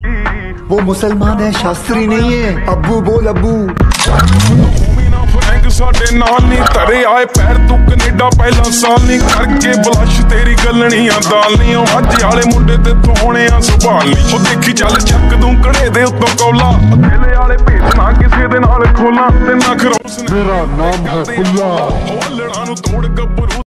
वो मुसलमान है, शास्त्री नहीं है। अब्बू बोल, अब्बू। ਸਾਡੇ ਨਾਲ ਨਹੀਂ ਧਰੇ ਆਏ ਪੈਰ ਤੂੰ ਕੈਨੇਡਾ ਪਹਿਲਾਂ ਸਾਲ ਨਹੀਂ ਕਰਕੇ ਬਲਸ਼ ਤੇਰੀ ਗੱਲਣੀਆਂ ਦਾਲ ਅੱਜ ਵਾਲੇ ਮੁੰਡੇ ਤੇ ਥੋਣੇ ਆ ਸੰਭਾਲ ਉਹ ਦੇਖੀ ਚੱਲ ਛੱਕ ਦੂੰ ਕੜੇ ਦੇ ਉੱਤੋਂ ਕੌਲਾ ਦਿਲੇ ਵਾਲੇ ਭੇਤ ਨਾ ਕਿਸੇ ਦੇ ਨਾਲ ਖੋਲਾਂ ਤੇ ਨਾ ਖਰੋਸ मेरा नाम है फुल्ला। ਉਹ ਲੜਾਂ ਨੂੰ ਤੋੜ ਗੱਭਰੂ